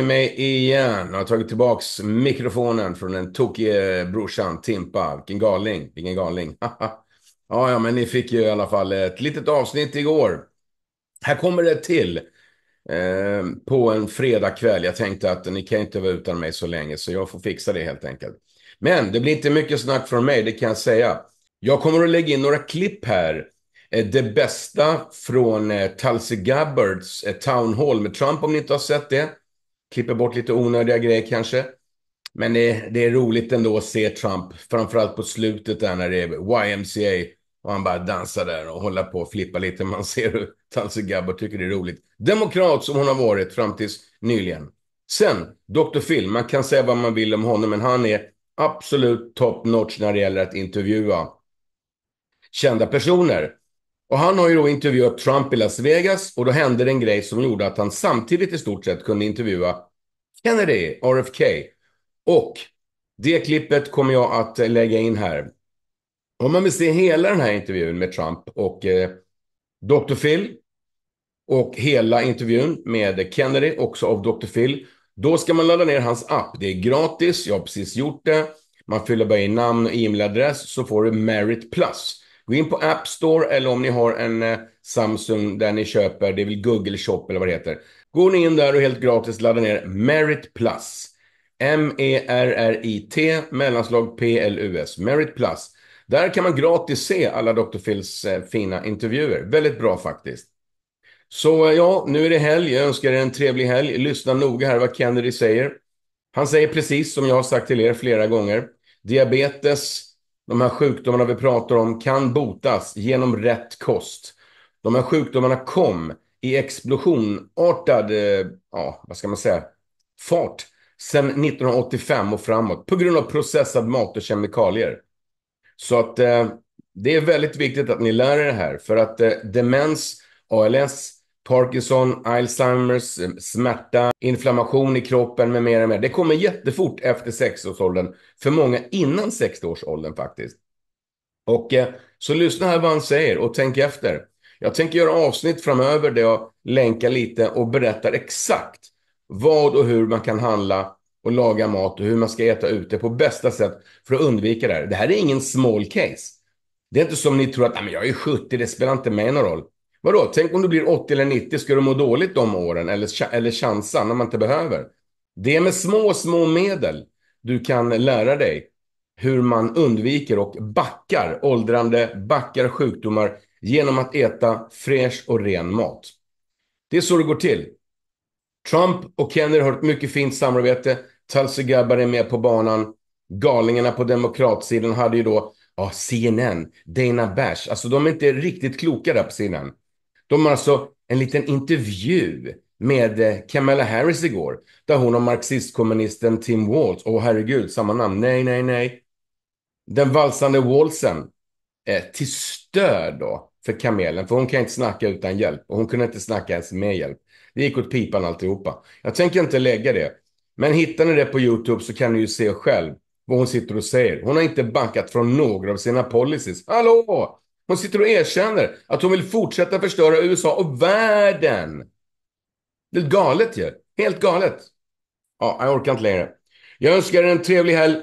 ni mig igen. Jag har tagit tillbaks mikrofonen från den tokige brorsan Timpa. Vilken galning, vilken galning. ja, ja, men ni fick ju i alla fall ett litet avsnitt igår. Här kommer det till. Eh, på en fredagkväll. Jag tänkte att ni kan inte vara utan mig så länge, så jag får fixa det helt enkelt. Men det blir inte mycket snack från mig, det kan jag säga. Jag kommer att lägga in några klipp här eh, det bästa från eh, Tulsi Gabbards eh, Town Hall med Trump, om ni inte har sett det. Klipper bort lite onödiga grejer kanske. Men det, det är roligt ändå att se Trump, framförallt på slutet där när det är YMCA och han bara dansar där och håller på och flippar lite. Man ser hur Tulsi Gabbard tycker det är roligt. Demokrat som hon har varit fram tills nyligen. Sen, Dr. Phil, man kan säga vad man vill om honom, men han är absolut top notch när det gäller att intervjua kända personer. Och han har ju då intervjuat Trump i Las Vegas och då hände det en grej som gjorde att han samtidigt i stort sett kunde intervjua Kennedy, RFK. Och det klippet kommer jag att eh, lägga in här. Om man vill se hela den här intervjun med Trump och eh, Dr. Phil och hela intervjun med Kennedy, också av Dr. Phil, då ska man ladda ner hans app. Det är gratis, jag har precis gjort det. Man fyller bara i namn och e-mailadress så får du Merit Plus. Gå in på App Store eller om ni har en eh, Samsung där ni köper, det är väl Google Shop eller vad det heter. Går ni in där och helt gratis laddar ner Merit Plus. M-E-R-R-I-T mellanslag P-L-U-S. Merit Plus. Där kan man gratis se alla Dr. Phils eh, fina intervjuer. Väldigt bra faktiskt. Så eh, ja, nu är det helg. Jag önskar er en trevlig helg. Lyssna noga här vad Kennedy säger. Han säger precis som jag har sagt till er flera gånger. Diabetes de här sjukdomarna vi pratar om kan botas genom rätt kost. De här sjukdomarna kom i explosionartad, eh, ja, vad ska man säga, fart sedan 1985 och framåt på grund av processad mat och kemikalier. Så att eh, det är väldigt viktigt att ni lär er det här för att eh, demens, ALS, Parkinson, Alzheimers, eh, smärta, inflammation i kroppen med mera. Med. Det kommer jättefort efter 60-årsåldern För många innan 60-årsåldern faktiskt. Och eh, så lyssna här vad han säger och tänk efter. Jag tänker göra avsnitt framöver där jag länkar lite och berättar exakt vad och hur man kan handla och laga mat och hur man ska äta ute på bästa sätt för att undvika det här. Det här är ingen small case. Det är inte som ni tror att jag är 70, det spelar inte mig någon roll. Vadå, tänk om du blir 80 eller 90, ska du må dåligt de åren eller, eller chansa när man inte behöver? Det är med små, små medel du kan lära dig hur man undviker och backar åldrande, backar sjukdomar genom att äta fräsch och ren mat. Det är så det går till. Trump och Kennedy har ett mycket fint samarbete. Tulsi Gabbard är med på banan. Galningarna på demokratsidan hade ju då ja, CNN, Dana Bash. Alltså de är inte riktigt kloka där på CNN. De har alltså en liten intervju med eh, Kamala Harris igår. Där hon och marxistkommunisten Tim Walz, åh herregud, samma namn, nej, nej, nej. Den valsande Walzen, eh, till stöd då för kamelen, för hon kan inte snacka utan hjälp. Och hon kunde inte snacka ens med hjälp. Det gick åt pipan alltihopa. Jag tänker inte lägga det. Men hittar ni det på YouTube så kan ni ju se själv vad hon sitter och säger. Hon har inte backat från några av sina policies. Hallå! Hon sitter och erkänner att hon vill fortsätta förstöra USA och världen. Det är galet ju. Helt galet. Ja, jag orkar inte längre. Jag önskar er en trevlig helg.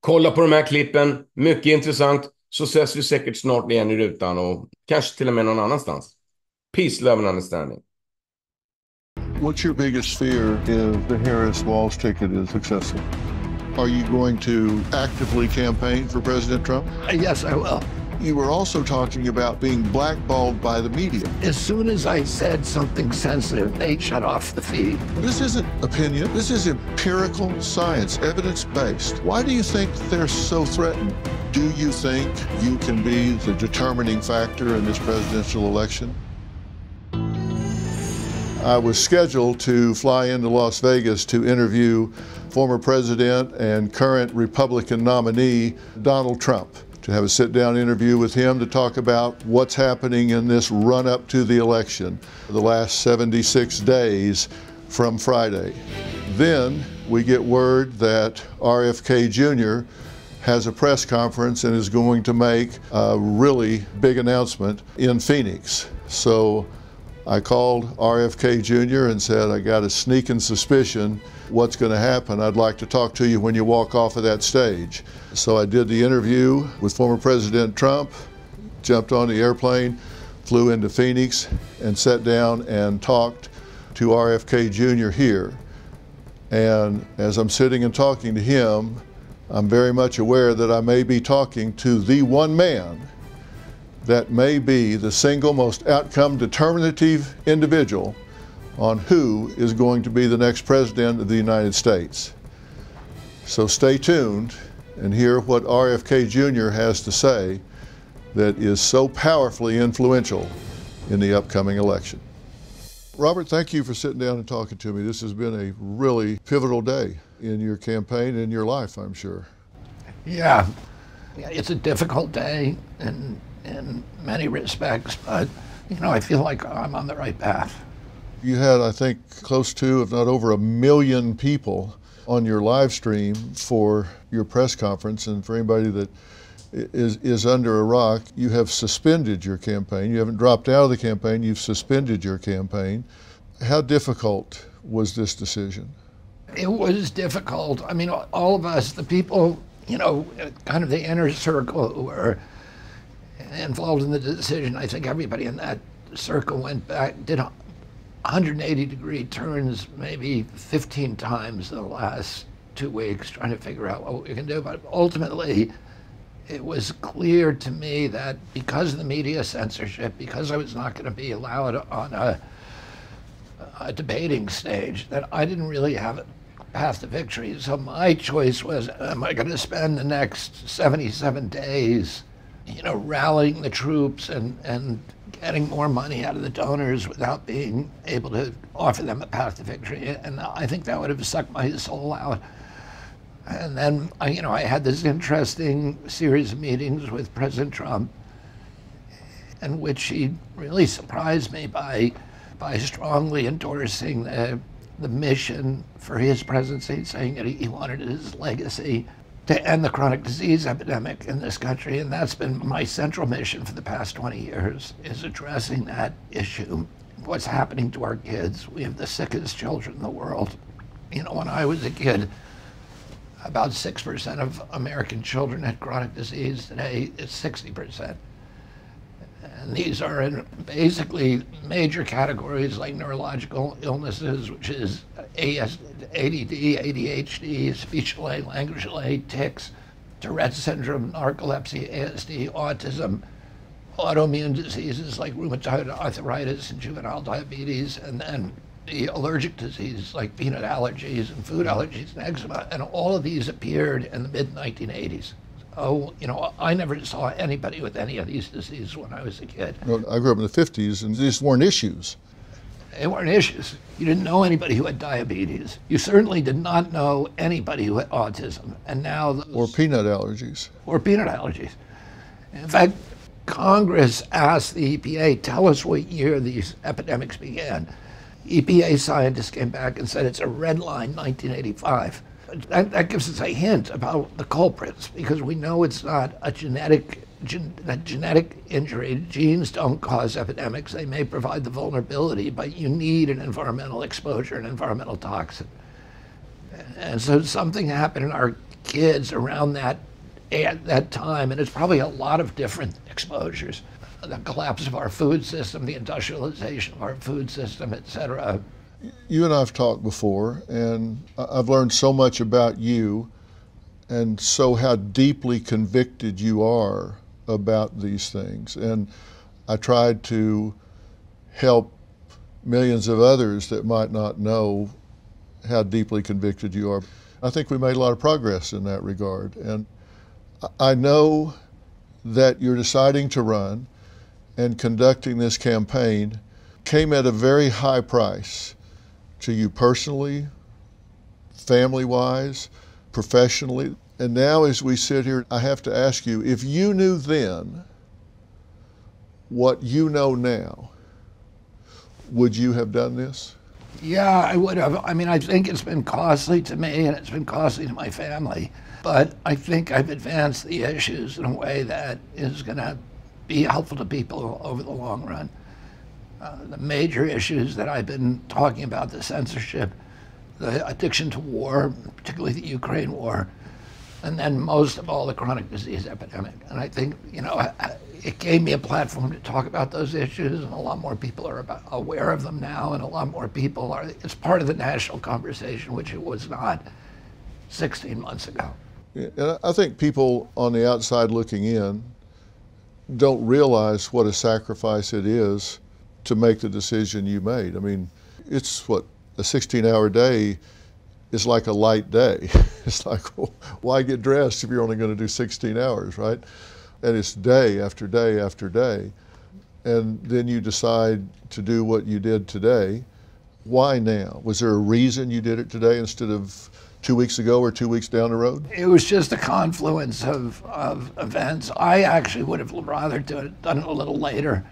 Kolla på de här klippen. Mycket intressant. Så ses vi säkert snart igen i rutan och kanske till och med någon annanstans. Peace, love and understanding. What's your biggest fear if the Harris-Walsh ticket is successful? Are you going to actively campaign for President Trump? Yes, I will. You were also talking about being blackballed by the media. As soon as I said something sensitive, they shut off the feed. This isn't opinion. This is empirical science, evidence based. Why do you think they're so threatened? Do you think you can be the determining factor in this presidential election? I was scheduled to fly into Las Vegas to interview former president and current Republican nominee Donald Trump to have a sit down interview with him to talk about what's happening in this run up to the election, the last 76 days from Friday. Then we get word that RFK Jr. has a press conference and is going to make a really big announcement in Phoenix. So I called RFK Jr. and said, I got a sneaking suspicion what's going to happen. I'd like to talk to you when you walk off of that stage. So I did the interview with former President Trump, jumped on the airplane, flew into Phoenix, and sat down and talked to RFK Jr. here. And as I'm sitting and talking to him, I'm very much aware that I may be talking to the one man that may be the single most outcome determinative individual on who is going to be the next president of the United States. So stay tuned and hear what RFK Jr. has to say that is so powerfully influential in the upcoming election. Robert, thank you for sitting down and talking to me. This has been a really pivotal day in your campaign and your life, I'm sure. Yeah, it's a difficult day, and in many respects, but you know, I feel like I'm on the right path. You had, I think, close to, if not over a million people on your live stream for your press conference, and for anybody that is, is under a rock, you have suspended your campaign. You haven't dropped out of the campaign, you've suspended your campaign. How difficult was this decision? It was difficult. I mean, all of us, the people, you know, kind of the inner circle who were involved in the decision. I think everybody in that circle went back, did 180 degree turns maybe 15 times in the last two weeks trying to figure out what we can do. But ultimately, it was clear to me that because of the media censorship, because I was not going to be allowed on a, a debating stage, that I didn't really have a path to victory. So my choice was, am I going to spend the next 77 days you know, rallying the troops and, and getting more money out of the donors without being able to offer them a path to victory. And I think that would have sucked my soul out. And then, I, you know, I had this interesting series of meetings with President Trump, in which he really surprised me by, by strongly endorsing the, the mission for his presidency, saying that he wanted his legacy to end the chronic disease epidemic in this country, and that's been my central mission for the past 20 years, is addressing that issue. What's happening to our kids? We have the sickest children in the world. You know, when I was a kid, about 6% of American children had chronic disease. Today, it's 60%. And these are in basically major categories like neurological illnesses, which is AS, ADD, ADHD, speech delay, language delay, tics, Tourette syndrome, narcolepsy, ASD, autism, autoimmune diseases like rheumatoid arthritis and juvenile diabetes, and then the allergic diseases like peanut allergies and food allergies and eczema. And all of these appeared in the mid 1980s oh, you know, I never saw anybody with any of these diseases when I was a kid. Well, I grew up in the 50s, and these weren't issues. They weren't issues. You didn't know anybody who had diabetes. You certainly did not know anybody who had autism. And now those, or peanut allergies. Or peanut allergies. In fact, Congress asked the EPA, tell us what year these epidemics began. EPA scientists came back and said it's a red line 1985 that, that gives us a hint about the culprits because we know it's not a genetic gen, a genetic injury. Genes don't cause epidemics. They may provide the vulnerability, but you need an environmental exposure, an environmental toxin. And so something happened in our kids around that at that time, and it's probably a lot of different exposures. The collapse of our food system, the industrialization of our food system, et cetera, you and I have talked before, and I've learned so much about you and so how deeply convicted you are about these things. And I tried to help millions of others that might not know how deeply convicted you are. I think we made a lot of progress in that regard. And I know that you're deciding to run and conducting this campaign came at a very high price to you personally, family wise, professionally. And now, as we sit here, I have to ask you if you knew then what you know now, would you have done this? Yeah, I would have. I mean, I think it's been costly to me and it's been costly to my family, but I think I've advanced the issues in a way that is going to be helpful to people over the long run. Uh, the major issues that I've been talking about the censorship, the addiction to war, particularly the Ukraine war, and then most of all the chronic disease epidemic. And I think, you know, it gave me a platform to talk about those issues, and a lot more people are about, aware of them now, and a lot more people are, it's part of the national conversation, which it was not 16 months ago. I think people on the outside looking in don't realize what a sacrifice it is to make the decision you made. I mean, it's what a 16 hour day is like a light day. It's like, well, why get dressed if you're only going to do 16 hours, right? And it's day after day after day. And then you decide to do what you did today. Why now? Was there a reason you did it today instead of two weeks ago or two weeks down the road? It was just a confluence of, of events. I actually would have rather done it a little later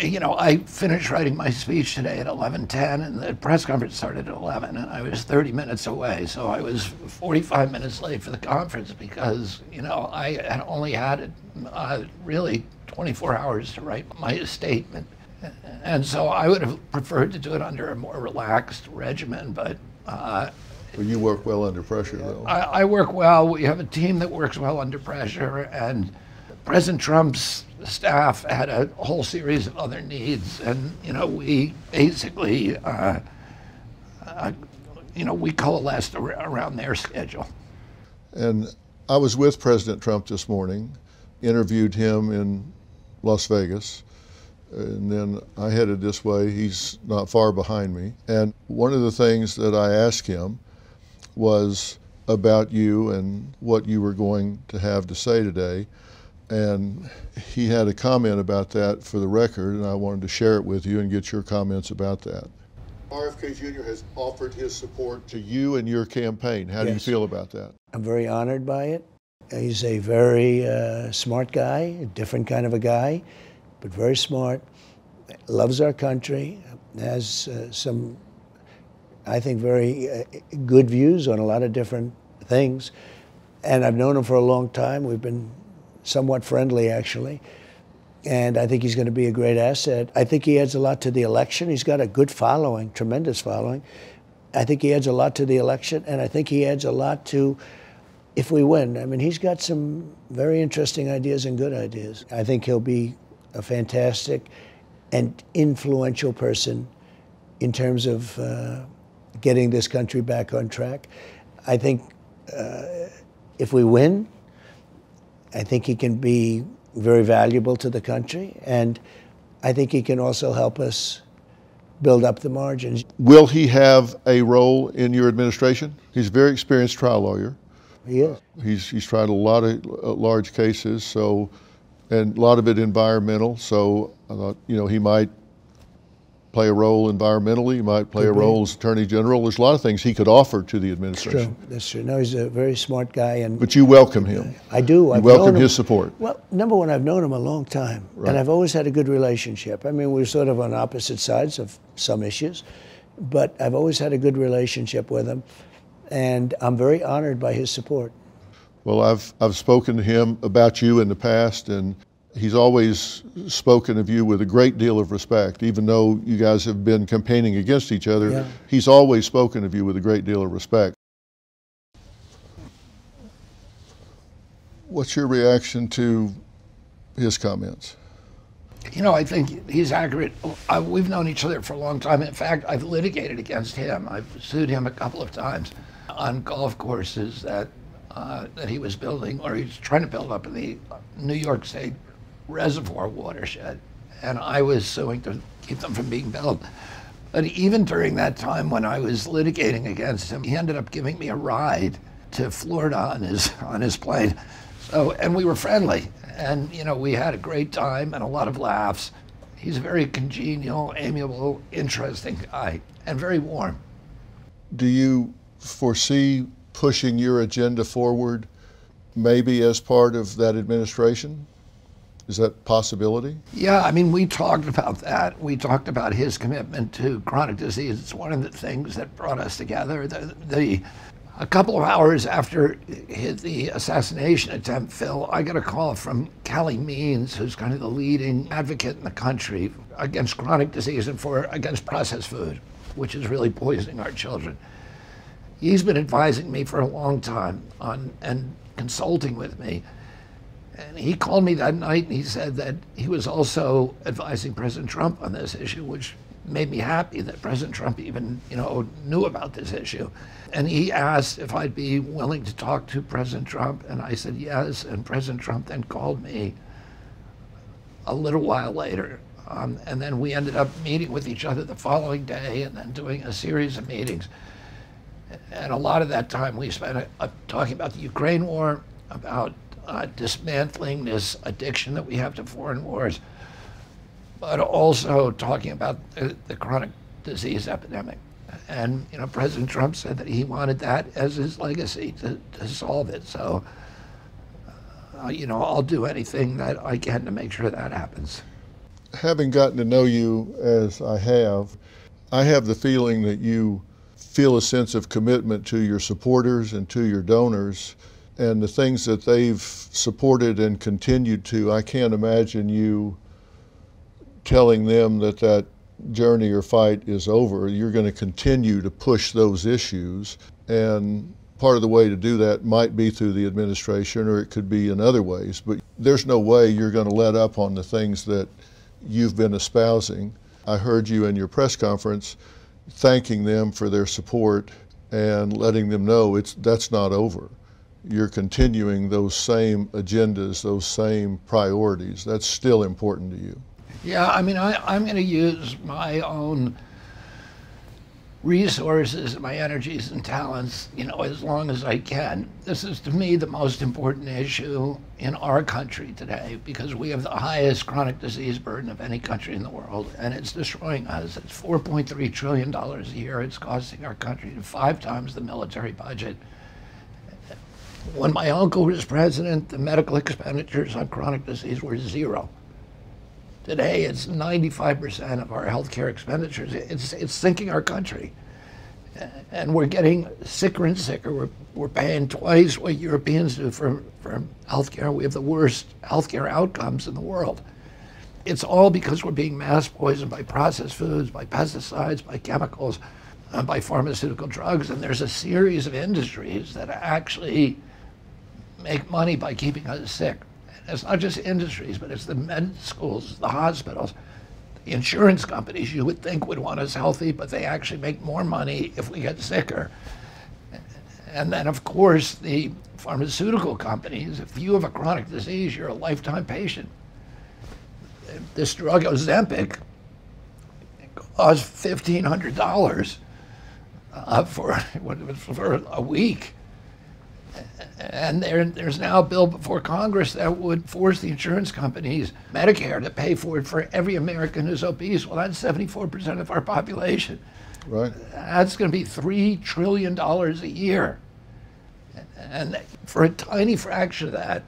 you know, I finished writing my speech today at 11:10, and the press conference started at 11, and I was 30 minutes away, so I was 45 minutes late for the conference because you know I had only had uh, really 24 hours to write my statement, and so I would have preferred to do it under a more relaxed regimen, but. Uh, well, you work well under pressure, though. I, I work well. We have a team that works well under pressure, and President Trump's staff had a whole series of other needs, and you know we basically, uh, uh, you know, we coalesced ar- around their schedule. And I was with President Trump this morning, interviewed him in Las Vegas, and then I headed this way. He's not far behind me, and one of the things that I asked him was about you and what you were going to have to say today. And he had a comment about that for the record, and I wanted to share it with you and get your comments about that. RFK Jr. has offered his support to you and your campaign. How yes. do you feel about that? I'm very honored by it. He's a very uh, smart guy, a different kind of a guy, but very smart. Loves our country, has uh, some, I think, very uh, good views on a lot of different things. And I've known him for a long time. We've been somewhat friendly, actually. And I think he's going to be a great asset. I think he adds a lot to the election. He's got a good following, tremendous following. I think he adds a lot to the election, and I think he adds a lot to if we win. I mean, he's got some very interesting ideas and good ideas. I think he'll be a fantastic and influential person in terms of uh, getting this country back on track. I think uh, if we win, I think he can be very valuable to the country, and I think he can also help us build up the margins. Will he have a role in your administration? He's a very experienced trial lawyer. He is. He's, he's tried a lot of uh, large cases, so, and a lot of it environmental. So I thought, you know, he might play a role environmentally. He might play could a be. role as Attorney General. There's a lot of things he could offer to the administration. That's true. That's true. No, he's a very smart guy, and but you welcome him. Uh, I do. You I've welcome his support. Well, number one, I've known him a long time, right. and I've always had a good relationship. I mean, we're sort of on opposite sides of some issues, but I've always had a good relationship with him, and I'm very honored by his support. Well, I've I've spoken to him about you in the past, and he's always spoken of you with a great deal of respect. Even though you guys have been campaigning against each other, yeah. he's always spoken of you with a great deal of respect. What's your reaction to his comments? You know, I think he's accurate. I, we've known each other for a long time. In fact, I've litigated against him. I've sued him a couple of times on golf courses that uh, that he was building or he's trying to build up in the New York State reservoir watershed, and I was suing to keep them from being built. But even during that time when I was litigating against him, he ended up giving me a ride to Florida on his on his plane. So and we were friendly, and you know we had a great time and a lot of laughs. He's a very congenial, amiable, interesting guy, and very warm. Do you foresee pushing your agenda forward, maybe as part of that administration? Is that possibility? Yeah, I mean, we talked about that. We talked about his commitment to chronic disease. It's one of the things that brought us together. The, the a couple of hours after the assassination attempt, Phil, I got a call from Calley Means, who's kind of the leading advocate in the country against chronic disease and for against processed food, which is really poisoning our children. He's been advising me for a long time on and consulting with me. And he called me that night and he said that he was also advising President Trump on this issue, which made me happy that President Trump even, you know, knew about this issue. And he asked if I'd be willing to talk to President Trump, and I said yes. And President Trump then called me a little while later. Um, and then we ended up meeting with each other the following day and then doing a series of meetings. And a lot of that time we spent uh, talking about the Ukraine war, about uh, dismantling this addiction that we have to foreign wars, but also talking about the, the chronic disease epidemic. And you know, President Trump said that he wanted that as his legacy to, to solve it. So, uh, you know, I'll do anything that I can to make sure that happens. Having gotten to know you as I have, I have the feeling that you feel a sense of commitment to your supporters and to your donors and the things that they've supported and continued to. I can't imagine you telling them that that journey or fight is over. You're going to continue to push those issues. And part of the way to do that might be through the administration or it could be in other ways. But there's no way you're going to let up on the things that you've been espousing. I heard you in your press conference thanking them for their support and letting them know it's that's not over. You're continuing those same agendas, those same priorities. That's still important to you. Yeah, I mean, I, I'm going to use my own resources, my energies and talents, you know, as long as I can. This is to me the most important issue in our country today because we have the highest chronic disease burden of any country in the world, and it's destroying us. It's $4.3 trillion a year. It's costing our country five times the military budget. When my uncle was president, the medical expenditures on chronic disease were zero. Today, it's 95% of our healthcare expenditures. It's, it's sinking our country. And we're getting sicker and sicker. We're, we're paying twice what Europeans do for, for healthcare. We have the worst healthcare outcomes in the world. It's all because we're being mass poisoned by processed foods, by pesticides, by chemicals, by pharmaceutical drugs. And there's a series of industries that actually make money by keeping us sick. It's not just industries, but it's the med schools, the hospitals, the insurance companies you would think would want us healthy, but they actually make more money if we get sicker. And then, of course, the pharmaceutical companies, if you have a chronic disease, you're a lifetime patient. This drug, Ozempic, costs $1,500 uh, for, for a week and there, there's now a bill before Congress that would force the insurance companies, Medicare, to pay for it for every American who's obese. Well, that's 74% of our population. Right. That's going to be $3 trillion a year. And for a tiny fraction of that,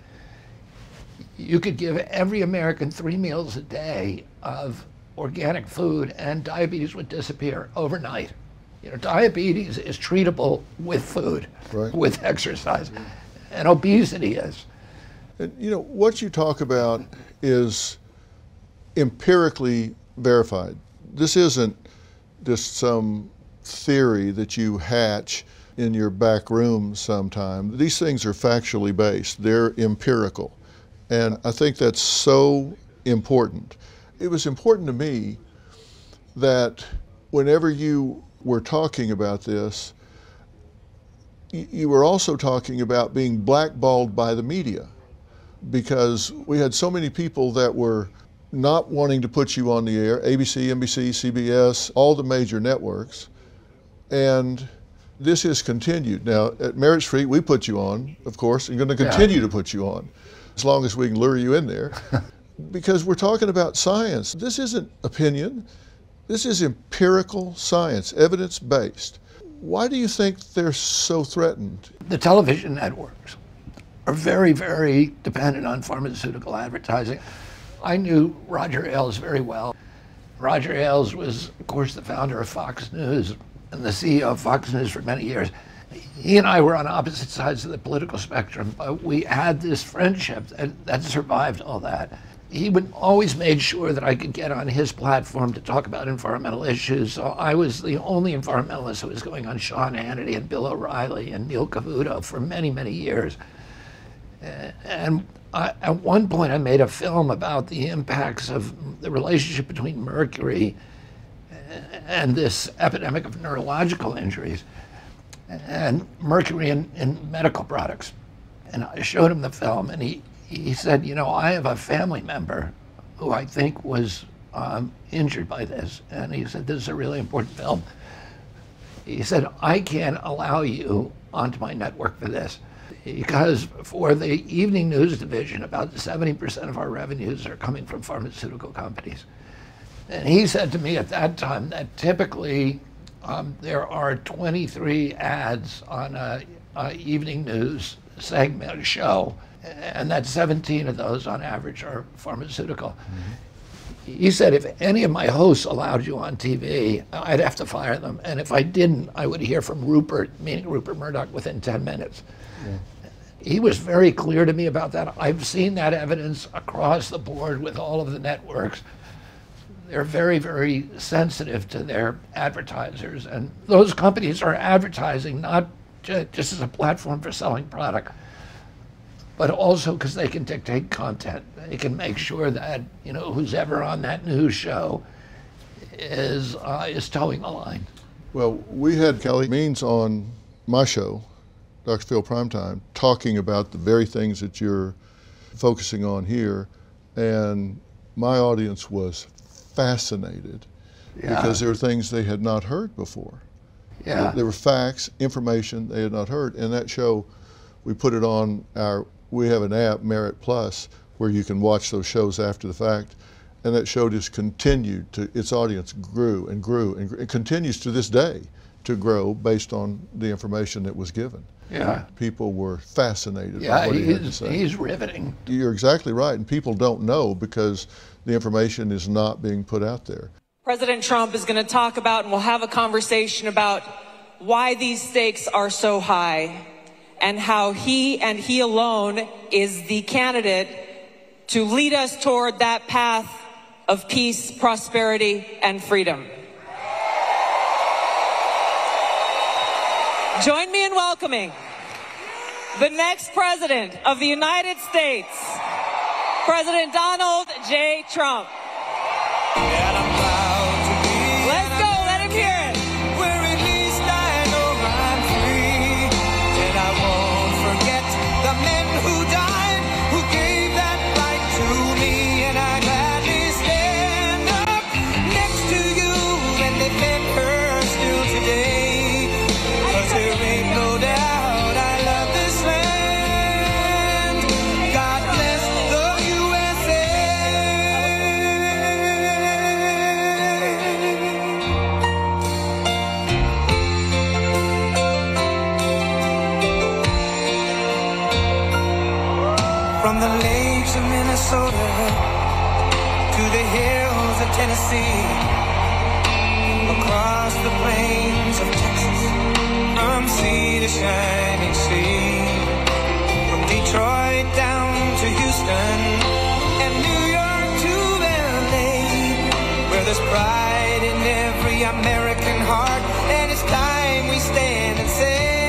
you could give every American three meals a day of organic food, and diabetes would disappear overnight. You know, diabetes is treatable with food, right. with exercise, and obesity is. And, you know, what you talk about is empirically verified. This isn't just some theory that you hatch in your back room sometime. These things are factually based, they're empirical. And I think that's so important. It was important to me that whenever you were talking about this, you were also talking about being blackballed by the media because we had so many people that were not wanting to put you on the air ABC, NBC, CBS, all the major networks. And this has continued. Now, at Merit Street, we put you on, of course, and going to continue yeah. to put you on as long as we can lure you in there because we're talking about science. This isn't opinion. This is empirical science, evidence based. Why do you think they're so threatened? The television networks are very, very dependent on pharmaceutical advertising. I knew Roger Ailes very well. Roger Ailes was, of course, the founder of Fox News and the CEO of Fox News for many years. He and I were on opposite sides of the political spectrum, but we had this friendship that, that survived all that. He would always made sure that I could get on his platform to talk about environmental issues. So I was the only environmentalist who was going on Sean Hannity and Bill O'Reilly and Neil Cavuto for many, many years. And I, at one point, I made a film about the impacts of the relationship between mercury and this epidemic of neurological injuries and mercury in, in medical products. And I showed him the film, and he, he said, You know, I have a family member who I think was um, injured by this. And he said, This is a really important film. He said, I can't allow you onto my network for this because for the evening news division, about 70% of our revenues are coming from pharmaceutical companies. And he said to me at that time that typically um, there are 23 ads on a, a evening news segment show, and that 17 of those on average are pharmaceutical. Mm-hmm. He said if any of my hosts allowed you on TV, I'd have to fire them. And if I didn't, I would hear from Rupert, meaning Rupert Murdoch, within 10 minutes. Yeah. He was very clear to me about that. I've seen that evidence across the board with all of the networks. They're very, very sensitive to their advertisers. And those companies are advertising not just as a platform for selling product, but also because they can dictate content. They can make sure that you know who's ever on that news show is uh, is toeing the line. Well, we had Calley Means on my show, Dr. Phil Primetime, talking about the very things that you're focusing on here, and my audience was fascinated yeah. because there were things they had not heard before. Yeah. There were facts, information they had not heard. And that show, we put it on our, we have an app, Merit Plus, where you can watch those shows after the fact. And that show just continued to, its audience grew and grew and it continues to this day to grow based on the information that was given. Yeah. People were fascinated yeah, by what he he had to say. He's riveting. You're exactly right. And people don't know because the information is not being put out there. President Trump is going to talk about and we'll have a conversation about why these stakes are so high and how he and he alone is the candidate to lead us toward that path of peace, prosperity, and freedom. Join me in welcoming the next president of the United States, President Donald J. Trump. Pride in every American heart, and it's time we stand and say.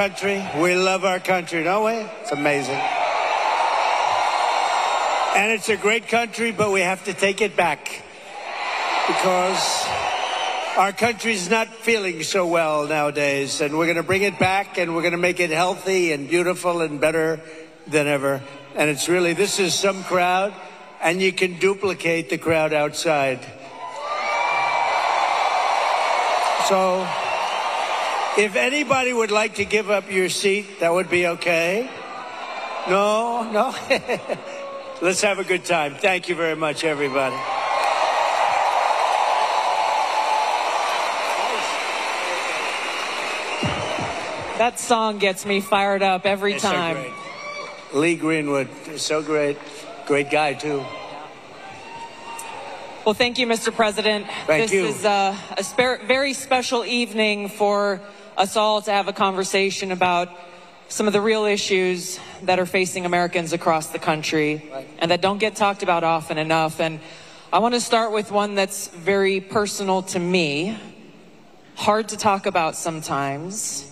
Country. We love our country, don't we? It's amazing. And it's a great country, but we have to take it back because our country's not feeling so well nowadays. And we're going to bring it back and we're going to make it healthy and beautiful and better than ever. And it's really, this is some crowd, and you can duplicate the crowd outside. So, if anybody would like to give up your seat, that would be okay. No, no. Let's have a good time. Thank you very much, everybody. That song gets me fired up every so time. great. Lee Greenwood, so great. Great guy, too. Well, thank you, Mr. President. Thank this you. is uh, a spe- very special evening for us all to have a conversation about some of the real issues that are facing Americans across the country and that don't get talked about often enough. And I want to start with one that's very personal to me, hard to talk about sometimes.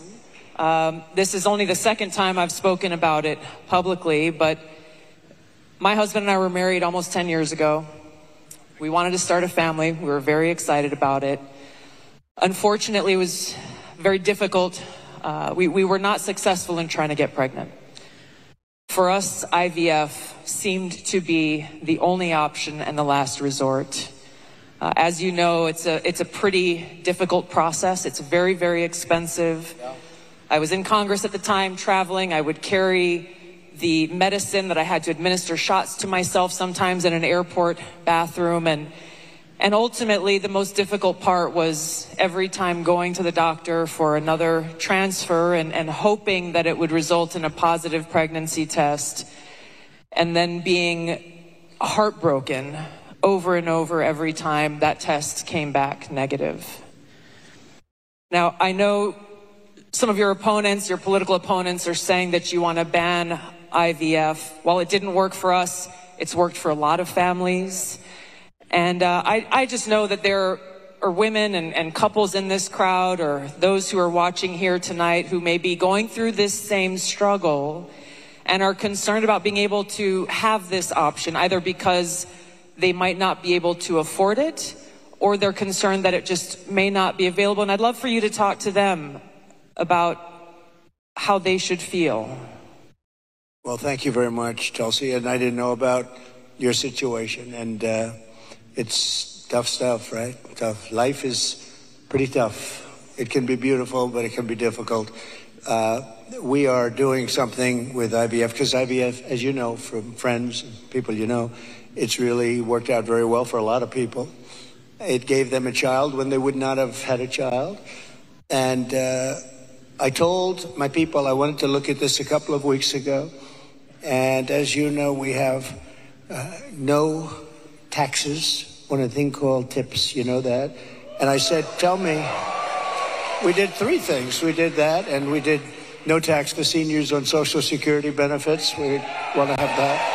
Um, this is only the second time I've spoken about it publicly, but my husband and I were married almost 10 years ago. We wanted to start a family. We were very excited about it. Unfortunately, it was very difficult. Uh, we, we were not successful in trying to get pregnant. For us, IVF seemed to be the only option and the last resort. Uh, as you know, it's a, it's a pretty difficult process. It's very, very expensive. I was in Congress at the time traveling. I would carry the medicine that I had to administer shots to myself sometimes in an airport bathroom. And, and ultimately, the most difficult part was every time going to the doctor for another transfer and, and hoping that it would result in a positive pregnancy test, and then being heartbroken over and over every time that test came back negative. Now, I know some of your opponents, your political opponents, are saying that you want to ban IVF. While it didn't work for us, it's worked for a lot of families. And uh, I, I just know that there are women and, and couples in this crowd or those who are watching here tonight who may be going through this same struggle and are concerned about being able to have this option, either because they might not be able to afford it or they're concerned that it just may not be available. And I'd love for you to talk to them about how they should feel. Well, thank you very much, Tulsi. And I didn't know about your situation. And uh, it's tough stuff, right? Tough. Life is pretty tough. It can be beautiful, but it can be difficult. Uh, we are doing something with IVF because IVF, as you know from friends and people you know, it's really worked out very well for a lot of people. It gave them a child when they would not have had a child. And uh, I told my people I wanted to look at this a couple of weeks ago. And as you know, we have uh, no taxes on a thing called tips. You know that? And I said, tell me. We did three things. We did that, and we did no tax for seniors on Social Security benefits. We want to have that.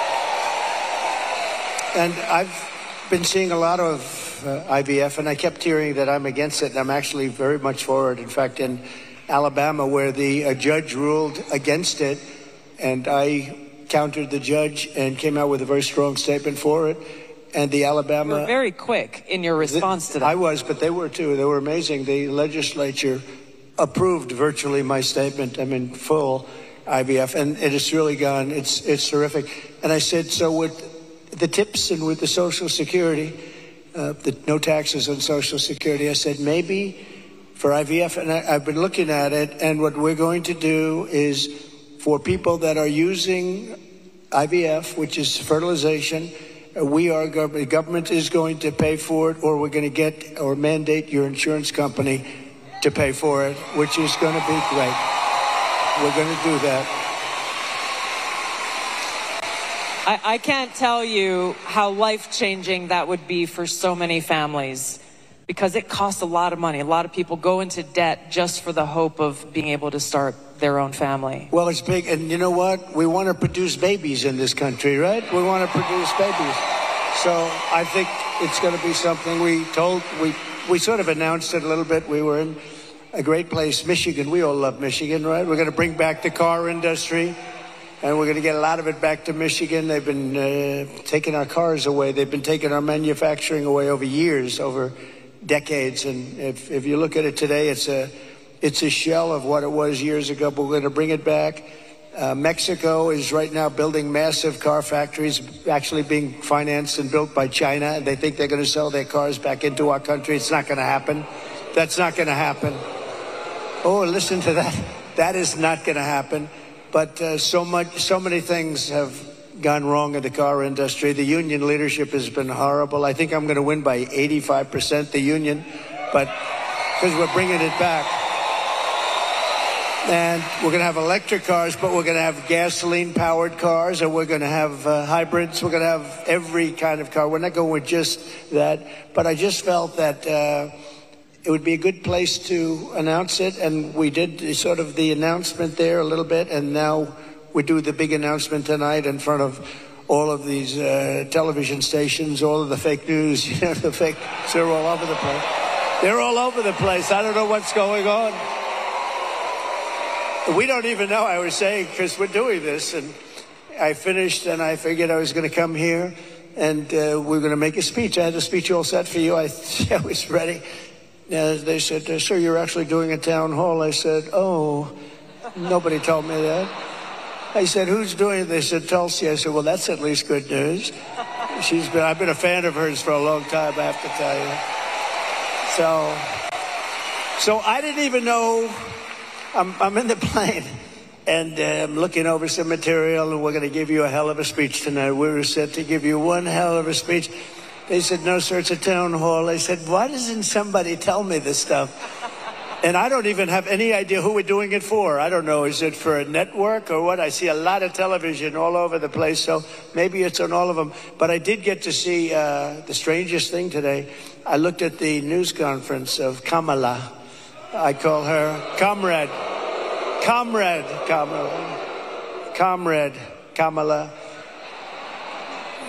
And I've been seeing a lot of uh, IVF, and I kept hearing that I'm against it, and I'm actually very much for it. In fact, in Alabama, where the uh, judge ruled against it, and I countered the judge and came out with a very strong statement for it. And the Alabama. You were very quick in your response to that. I was, but they were too. They were amazing. The legislature approved virtually my statement. I'm in full IVF, and it has really gone. It's it's terrific. And I said, so with the tips and with the Social Security, uh, the no taxes on Social Security, I said maybe for IVF, and I, I've been looking at it, and what we're going to do is for people that are using IVF, which is fertilization, we are government. Government is going to pay for it, or we're going to get or mandate your insurance company to pay for it, which is going to be great. We're going to do that. I, I can't tell you how life changing that would be for so many families because it costs a lot of money. A lot of people go into debt just for the hope of being able to start their own family. Well, it's big, and you know what? We want to produce babies in this country, right? We want to produce babies. So I think it's going to be something we told, we, we sort of announced it a little bit. We were in a great place, Michigan. We all love Michigan, right? We're going to bring back the car industry, and we're going to get a lot of it back to Michigan. They've been uh, taking our cars away, they've been taking our manufacturing away over years, over decades. And if, if you look at it today, it's a, it's a shell of what it was years ago, but we're going to bring it back. Uh, Mexico is right now building massive car factories, actually being financed and built by China. And they think they're going to sell their cars back into our country. It's not going to happen. That's not going to happen. Oh, listen to that. That is not going to happen. But uh, so much, so many things have gone wrong in the car industry. The union leadership has been horrible. I think I'm going to win by 85% the union, but because we're bringing it back. And we're going to have electric cars, but we're going to have gasoline powered cars, and we're going to have uh, hybrids. We're going to have every kind of car. We're not going with just that. But I just felt that uh, it would be a good place to announce it. And we did sort of the announcement there a little bit. And now we do the big announcement tonight in front of all of these uh, television stations, all of the fake news, you know, the fake, they're all over the place. They're all over the place. I don't know what's going on. We don't even know, I was saying, because we're doing this. And I finished and I figured I was going to come here and uh, we are going to make a speech. I had a speech all set for you. I, I was ready. Uh, they said, uh, Sir, you're actually doing a town hall. I said, Oh, nobody told me that. I said, Who's doing it? They said, Tulsi. I said, Well, that's at least good news. She's been, I've been a fan of hers for a long time, I have to tell you. So, so I didn't even know I'm, I'm in the plane and uh, I'm looking over some material and we're going to give you a hell of a speech tonight. We were set to give you one hell of a speech. They said, no, sir, it's a town hall. I said, why doesn't somebody tell me this stuff? And I don't even have any idea who we're doing it for. I don't know. Is it for a network or what? I see a lot of television all over the place, so maybe it's on all of them. But I did get to see uh, the strangest thing today. I looked at the news conference of Kamala. I call her Comrade. Comrade. Kamala. Comrade. Kamala.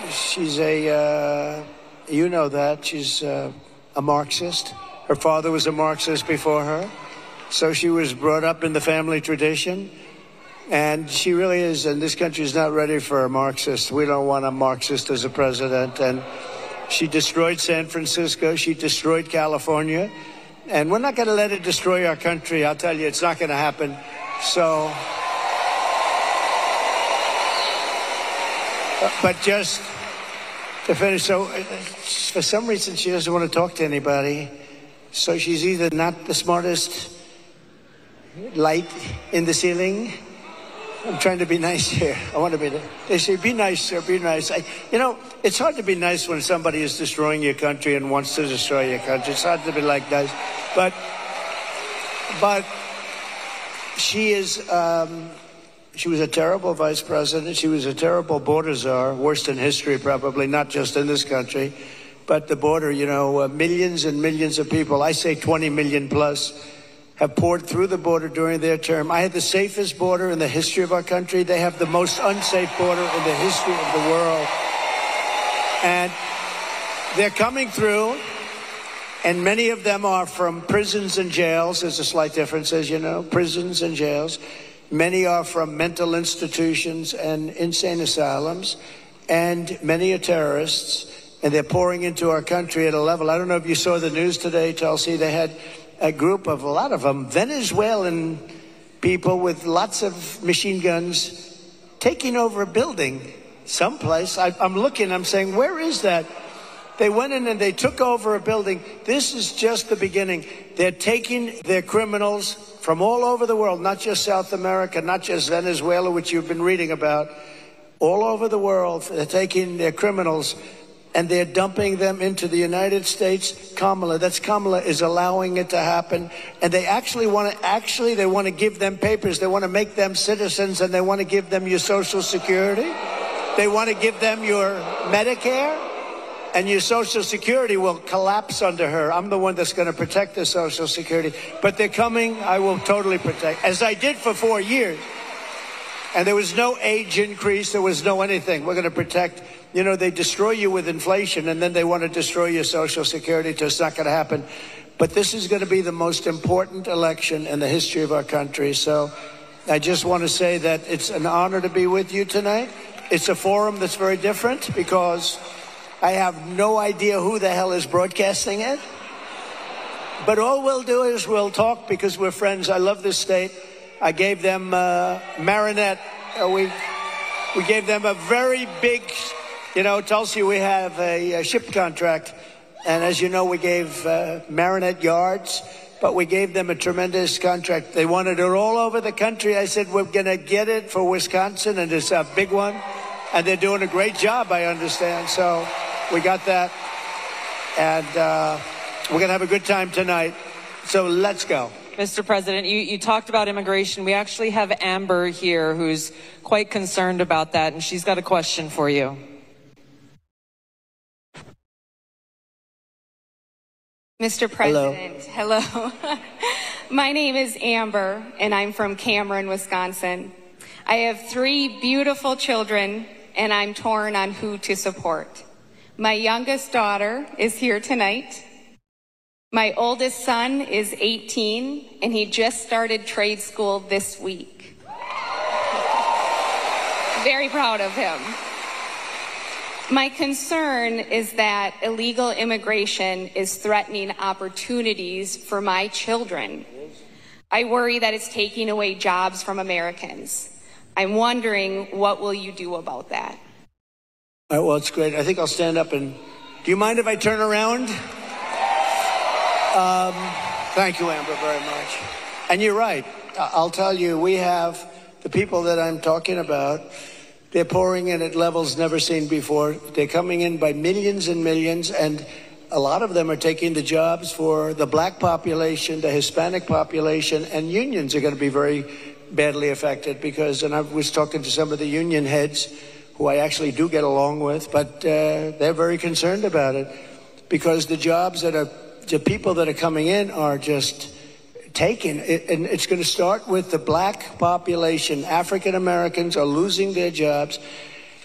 She's a, uh, you know that. She's uh, a Marxist. Her father was a Marxist before her. So she was brought up in the family tradition. And she really is, and this country is not ready for a Marxist. We don't want a Marxist as a president. And she destroyed San Francisco. She destroyed California. And we're not going to let it destroy our country. I'll tell you, it's not going to happen. So, but just to finish, so uh, for some reason she doesn't want to talk to anybody. So she's either not the smartest light in the ceiling. I'm trying to be nice here. I want to be. They say, "Be nice, sir. Be nice." I, you know, it's hard to be nice when somebody is destroying your country and wants to destroy your country. It's hard to be like nice, but, but she is. Um, she was a terrible vice president. She was a terrible border czar, worst in history, probably, not just in this country. But the border, you know, uh, millions and millions of people, I say 20 million plus, have poured through the border during their term. I had the safest border in the history of our country. They have the most unsafe border in the history of the world. And they're coming through, and many of them are from prisons and jails. There's a slight difference, as you know, prisons and jails. Many are from mental institutions and insane asylums, and many are terrorists, and they're pouring into our country at a level. I don't know if you saw the news today, Tulsi. They had a group of a lot of them, Venezuelan people with lots of machine guns, taking over a building someplace. I, I'm looking, I'm saying, where is that? They went in and they took over a building. This is just the beginning. They're taking their criminals from all over the world, not just South America, not just Venezuela, which you've been reading about, all over the world. They're taking their criminals and they're dumping them into the United States. Kamala, that's Kamala is allowing it to happen. And they actually want to, actually, they want to give them papers. They want to make them citizens and they want to give them your Social Security. They want to give them your Medicare and your Social Security will collapse under her. I'm the one that's going to protect the Social Security. But they're coming, I will totally protect, as I did for four years. And there was no age increase, there was no anything. We're going to protect. You know, they destroy you with inflation, and then they want to destroy your Social Security, so it's not going to happen. But this is going to be the most important election in the history of our country. So I just want to say that it's an honor to be with you tonight. It's a forum that's very different because I have no idea who the hell is broadcasting it. But all we'll do is we'll talk because we're friends. I love this state. I gave them uh, Marinette. Uh, we we gave them a very big, you know, Tulsi. We have a, a ship contract, and as you know, we gave uh, Marinette yards, but we gave them a tremendous contract. They wanted it all over the country. I said we're going to get it for Wisconsin, and it's a big one, and they're doing a great job. I understand. So we got that, and uh, we're going to have a good time tonight. So let's go. Mr. President, you, you talked about immigration. We actually have Amber here who's quite concerned about that, and she's got a question for you. Mr. President, hello. My name is Amber, and I'm from Cameron, Wisconsin. I have three beautiful children, and I'm torn on who to support. My youngest daughter is here tonight. My oldest son is 18 and he just started trade school this week. Very proud of him. My concern is that illegal immigration is threatening opportunities for my children. I worry that it's taking away jobs from Americans. I'm wondering what will you do about that? All right, well, it's great. I think I'll stand up and. Do you mind if I turn around? Um, thank you, Amber, very much. And you're right. I'll tell you, we have the people that I'm talking about. They're pouring in at levels never seen before. They're coming in by millions and millions, and a lot of them are taking the jobs for the black population, the Hispanic population, and unions are going to be very badly affected because, and I was talking to some of the union heads who I actually do get along with, but uh, they're very concerned about it because the jobs that are the people that are coming in are just taken. It, and it's going to start with the black population. African Americans are losing their jobs.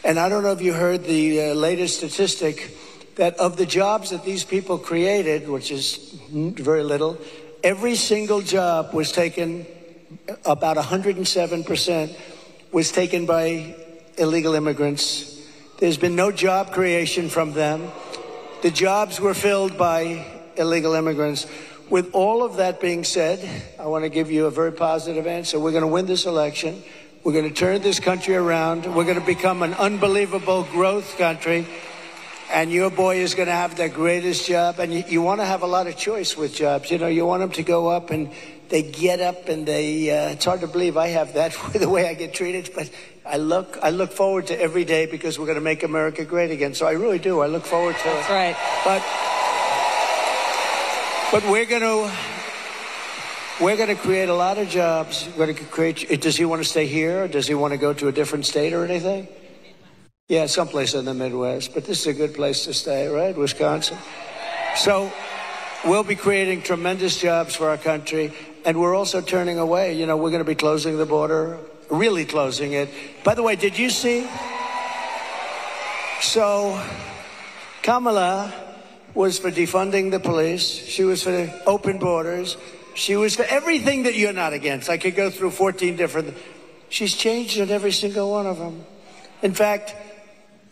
And I don't know if you heard the uh, latest statistic that of the jobs that these people created, which is very little, every single job was taken, about 107% was taken by illegal immigrants. There's been no job creation from them. The jobs were filled by illegal immigrants. With all of that being said, I want to give you a very positive answer. We're going to win this election. We're going to turn this country around. We're going to become an unbelievable growth country. And your boy is going to have the greatest job. And you, you want to have a lot of choice with jobs. You know, you want them to go up and they get up and they, uh, it's hard to believe I have that the way I get treated. But I look, I look forward to every day because we're going to make America great again. So I really do. I look forward to That's it. right. But but we're going to we're going to create a lot of jobs. We're going to create. Does he want to stay here, or does he want to go to a different state or anything? Yeah, someplace in the Midwest. But this is a good place to stay, right? Wisconsin. So we'll be creating tremendous jobs for our country, and we're also turning away. You know, we're going to be closing the border, really closing it. By the way, did you see? So Kamala was for defunding the police. She was for open borders. She was for everything that you're not against. I could go through 14 different. She's changed on every single one of them. In fact,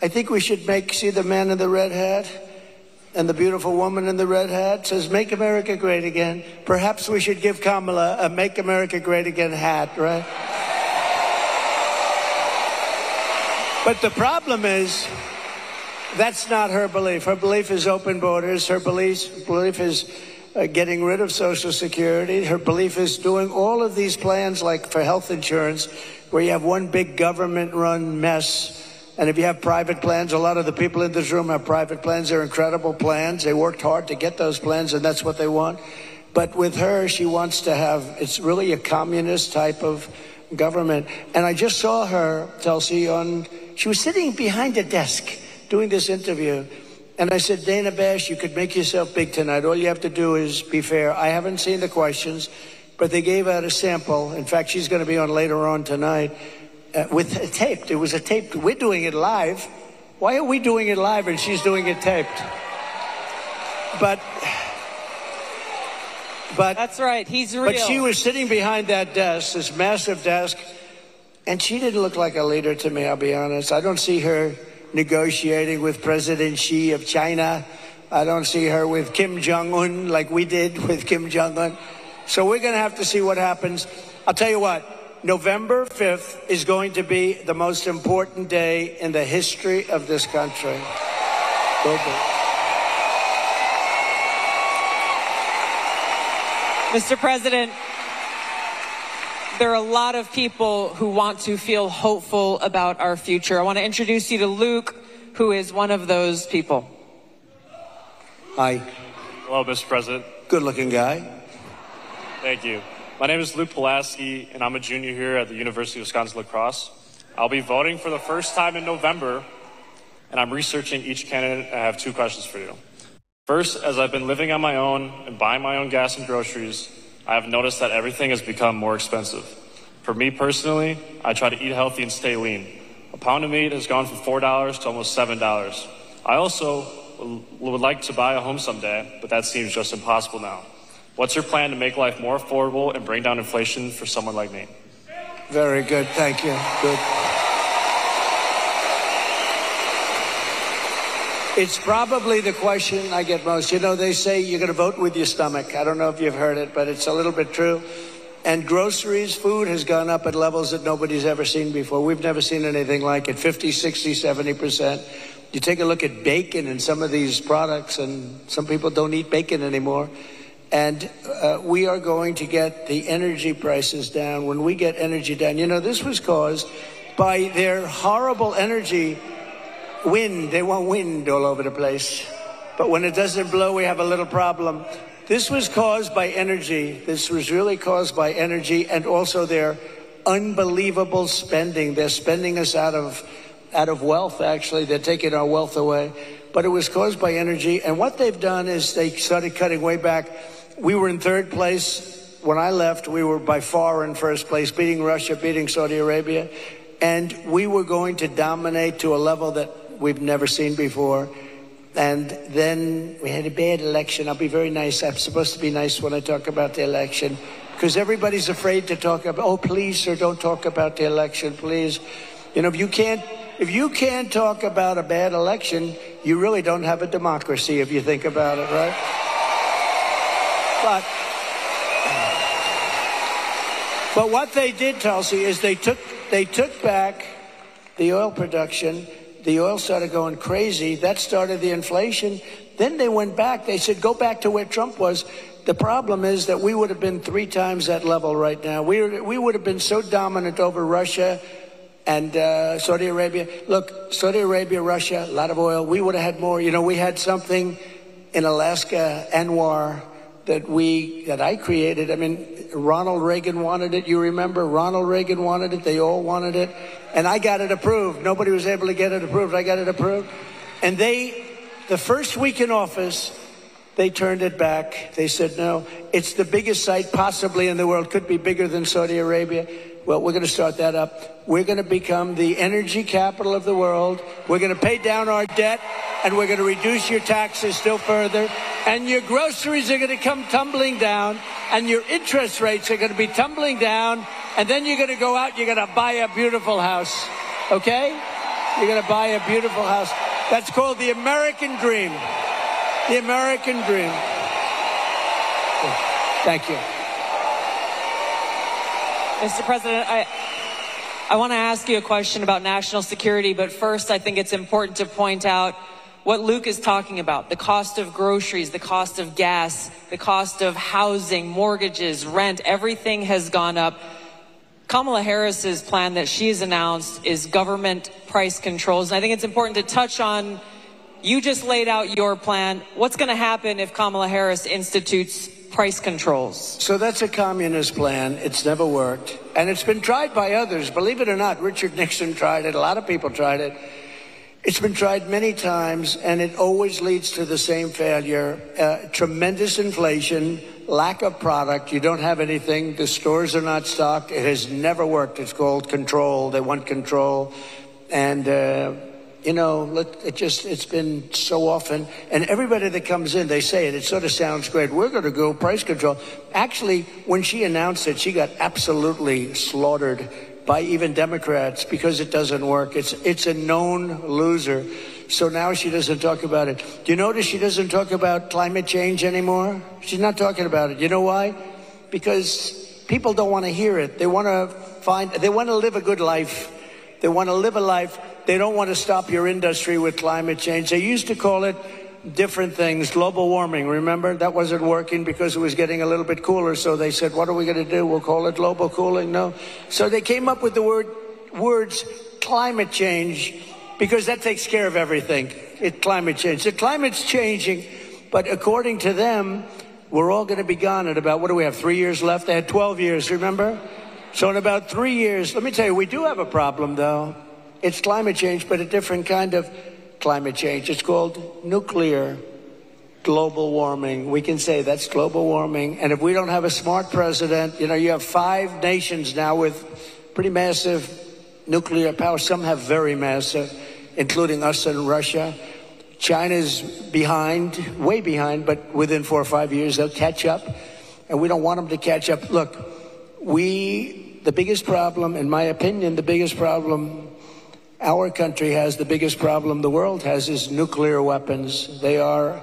I think we should make, see the man in the red hat and the beautiful woman in the red hat says, Make America Great Again. Perhaps we should give Kamala a Make America Great Again hat, right? But the problem is, that's not her belief. Her belief is open borders. Her belief, belief is uh, getting rid of Social Security. Her belief is doing all of these plans, like for health insurance, where you have one big government run mess. And if you have private plans, a lot of the people in this room have private plans. They're incredible plans. They worked hard to get those plans, and that's what they want. But with her, she wants to have, it's really a communist type of government. And I just saw her, Tulsi, on, she was sitting behind a desk doing this interview. And I said, Dana Bash, you could make yourself big tonight. All you have to do is be fair. I haven't seen the questions, but they gave out a sample. In fact, she's going to be on later on tonight uh, with a taped. It was a taped. We're doing it live. Why are we doing it live and she's doing it taped? But but That's right. He's real. but she was sitting behind that desk, this massive desk, and she didn't look like a leader to me, I'll be honest. I don't see her negotiating with President Xi of China. I don't see her with Kim Jong un like we did with Kim Jong un. So we're going to have to see what happens. I'll tell you what, November 5th is going to be the most important day in the history of this country. Mr. President, there are a lot of people who want to feel hopeful about our future. I want to introduce you to Luke, who is one of those people. Hi, Hello, Mr. President. good looking guy. Thank you. My name is Luke Pulaski, and I'm a junior here at the University of Wisconsin La Crosse. I'll be voting for the first time in November, and I'm researching each candidate. I have two questions for you. First, as I've been living on my own and buying my own gas and groceries, I have noticed that everything has become more expensive. For me personally, I try to eat healthy and stay lean. A pound of meat has gone from $4 to almost $7. I also would like to buy a home someday, but that seems just impossible now. What's your plan to make life more affordable and bring down inflation for someone like me? Very good. Thank you. Good. It's probably the question I get most. You know, they say you're going to vote with your stomach. I don't know if you've heard it, but it's a little bit true. And groceries, food has gone up at levels that nobody's ever seen before. We've never seen anything like it 50, 60, 70%. You take a look at bacon and some of these products, and some people don't eat bacon anymore. And uh, we are going to get the energy prices down. When we get energy down, you know, this was caused by their horrible energy wind. They want wind all over the place. But when it doesn't blow, we have a little problem. This was caused by energy. This was really caused by energy and also their unbelievable spending. They're spending us out of out of wealth, actually. They're taking our wealth away. But it was caused by energy. And what they've done is they started cutting way back. We were in third place. When I left, we were by far in first place, beating Russia, beating Saudi Arabia. And we were going to dominate to a level that we've never seen before. And then we had a bad election. I'll be very nice. I'm supposed to be nice when I talk about the election because everybody's afraid to talk about, oh, please, sir, don't talk about the election, please. You know, if you can't, if you can't talk about a bad election, you really don't have a democracy if you think about it, right? But, but what they did, Tulsi, is they took, they took back the oil production the oil started going crazy. That started the inflation. Then they went back. They said, go back to where Trump was. The problem is that we would have been three times that level right now. We, we would have been so dominant over Russia and uh, Saudi Arabia. Look, Saudi Arabia, Russia, a lot of oil. We would have had more. You know, we had something in Alaska, ANWR, that we that I created. I mean, Ronald Reagan wanted it. You remember Ronald Reagan wanted it. They all wanted it, and I got it approved. Nobody was able to get it approved. I got it approved, and they, the first week in office, they turned it back. They said no. It's the biggest site possibly in the world. Could be bigger than Saudi Arabia. Well, we're going to start that up. We're going to become the energy capital of the world. We're going to pay down our debt and we're going to reduce your taxes still further. And your groceries are going to come tumbling down and your interest rates are going to be tumbling down. And then you're going to go out, you're going to buy a beautiful house. Okay? You're going to buy a beautiful house. That's called the American dream. The American dream. Thank you. Mr. President, I, I want to ask you a question about national security, but first I think it's important to point out what Luke is talking about the cost of groceries, the cost of gas, the cost of housing, mortgages, rent, everything has gone up. Kamala Harris's plan that she's announced is government price controls. And I think it's important to touch on you just laid out your plan. What's going to happen if Kamala Harris institutes price controls? So that's a communist plan. It's never worked. And it's been tried by others. Believe it or not, Richard Nixon tried it. A lot of people tried it. It's been tried many times, and it always leads to the same failure uh, tremendous inflation, lack of product. You don't have anything. The stores are not stocked. It has never worked. It's called control. They want control. And, uh, you know, it just, it's been so often. And everybody that comes in, they say it. It sort of sounds great. We're going to go price control. Actually, when she announced it, she got absolutely slaughtered by even Democrats because it doesn't work. It's, it's a known loser. So now she doesn't talk about it. Do you notice she doesn't talk about climate change anymore? She's not talking about it. You know why? Because people don't want to hear it. They want to find, they want to live a good life. They want to live a life. They don't want to stop your industry with climate change. They used to call it different things. Global warming, remember? That wasn't working because it was getting a little bit cooler. So they said, what are we going to do? We'll call it global cooling. No. So they came up with the word, words climate change because that takes care of everything. It climate change. The climate's changing, but according to them, we're all going to be gone in about, what do we have, three years left? They had 12 years, remember? So in about three years, let me tell you, we do have a problem though. It's climate change, but a different kind of climate change. It's called nuclear global warming. We can say that's global warming. And if we don't have a smart president, you know, you have five nations now with pretty massive nuclear power. Some have very massive, including us and Russia. China's behind, way behind, but within four or five years they'll catch up. And we don't want them to catch up. Look, we, the biggest problem, in my opinion, the biggest problem our country has the biggest problem the world has is nuclear weapons. They are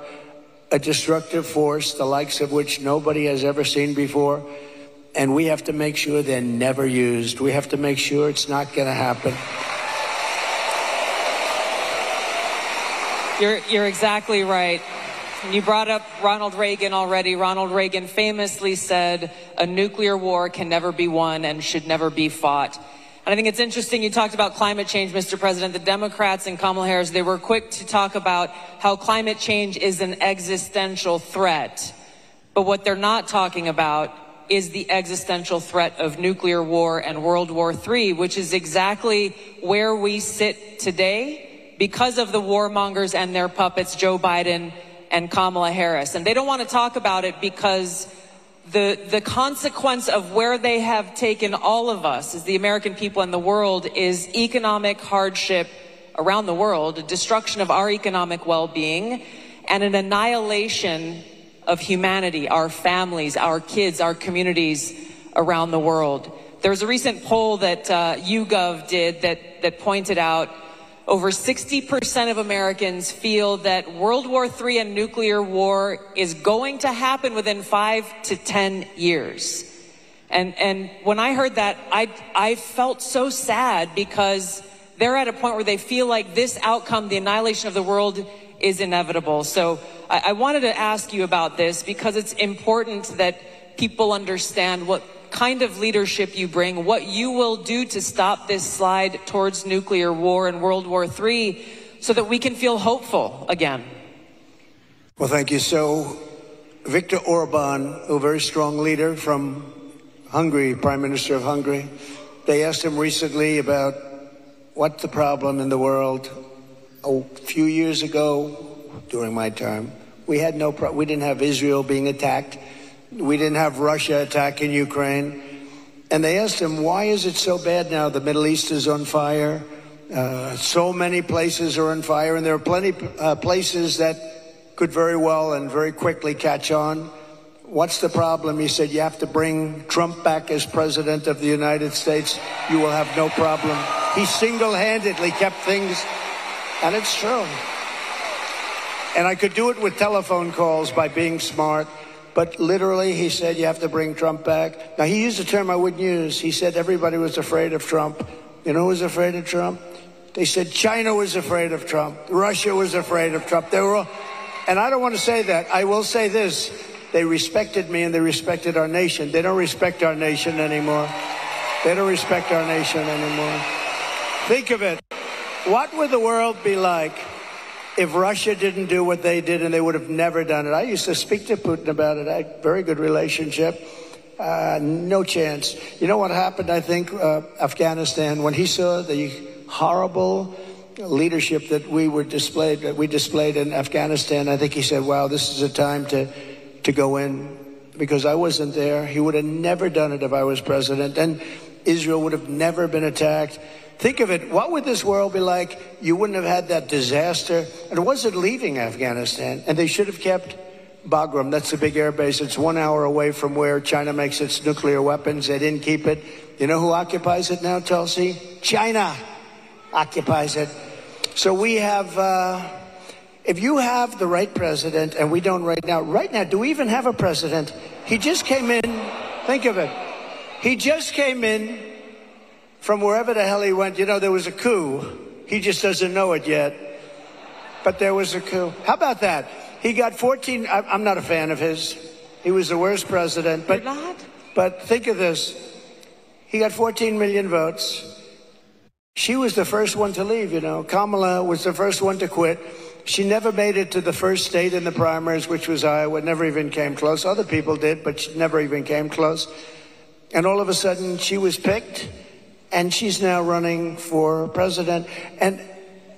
a destructive force, the likes of which nobody has ever seen before. And we have to make sure they're never used. We have to make sure it's not going to happen. You're, you're exactly right. You brought up Ronald Reagan already. Ronald Reagan famously said, a nuclear war can never be won and should never be fought. And I think it's interesting you talked about climate change, Mr. President. The Democrats and Kamala Harris, they were quick to talk about how climate change is an existential threat. But what they're not talking about is the existential threat of nuclear war and World War III, which is exactly where we sit today because of the warmongers and their puppets, Joe Biden and Kamala Harris. And they don't want to talk about it because the, the consequence of where they have taken all of us as the American people and the world is economic hardship around the world, a destruction of our economic well-being, and an annihilation of humanity, our families, our kids, our communities around the world. There was a recent poll that uh, YouGov did that, that pointed out over 60% of Americans feel that World War III and nuclear war is going to happen within five to 10 years. And, and when I heard that, I, I felt so sad because they're at a point where they feel like this outcome, the annihilation of the world, is inevitable. So I, I wanted to ask you about this because it's important that people understand what kind of leadership you bring, what you will do to stop this slide towards nuclear war and World War III so that we can feel hopeful again. Well, thank you. So, Viktor Orban, a very strong leader from Hungary, Prime Minister of Hungary, they asked him recently about what's the problem in the world. A few years ago, during my time, we had no pro- we didn't have Israel being attacked. We didn't have Russia attacking Ukraine. And they asked him, why is it so bad now? The Middle East is on fire. Uh, so many places are on fire, and there are plenty uh, places that could very well and very quickly catch on. What's the problem? He said, you have to bring Trump back as president of the United States. You will have no problem. He single-handedly kept things, and it's true. And I could do it with telephone calls by being smart. But literally, he said, you have to bring Trump back. Now, he used a term I wouldn't use. He said everybody was afraid of Trump. You know who was afraid of Trump? They said China was afraid of Trump. Russia was afraid of Trump. They were all, and I don't want to say that. I will say this. They respected me and they respected our nation. They don't respect our nation anymore. They don't respect our nation anymore. Think of it. What would the world be like if Russia didn't do what they did and they would have never done it. I used to speak to Putin about it. I had a very good relationship. Uh, no chance. You know what happened, I think, uh, Afghanistan, when he saw the horrible leadership that we were displayed that we displayed in Afghanistan. I think he said, "Wow, this is a time to to go in." Because I wasn't there, he would have never done it if I was president, and Israel would have never been attacked. Think of it. What would this world be like? You wouldn't have had that disaster. And it wasn't leaving Afghanistan. And they should have kept Bagram. That's the big air base. It's one hour away from where China makes its nuclear weapons. They didn't keep it. You know who occupies it now, Tulsi? China occupies it. So we have, uh, if you have the right president, and we don't right now, right now, do we even have a president? He just came in, think of it. He just came in from wherever the hell he went. You know, there was a coup. He just doesn't know it yet. But there was a coup. How about that? He got 14. I- I'm not a fan of his. He was the worst president. But, but think of this. He got 14 million votes. She was the first one to leave, you know. Kamala was the first one to quit. She never made it to the first state in the primaries, which was Iowa. Never even came close. Other people did, but she never even came close. And all of a sudden, she was picked, and she's now running for president. And